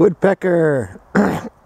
Woodpecker.